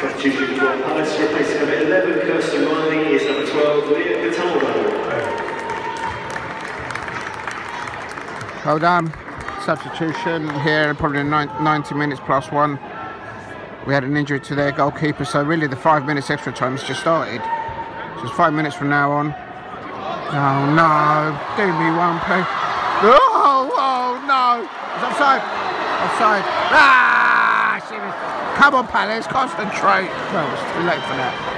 Substitution Palace, replacing number 11, Kirsten Reilly, is number 12, Lia Cataldo. Well done. Substitution here, probably 90 minutes plus one. We had an injury to their goalkeeper, so really the five minutes extra time has just started. Just five minutes from now on. Oh no, do me one, please. Oh, oh no. It's offside. Offside. Ah, Come on, Palace, concentrate. Well, it's too late for that.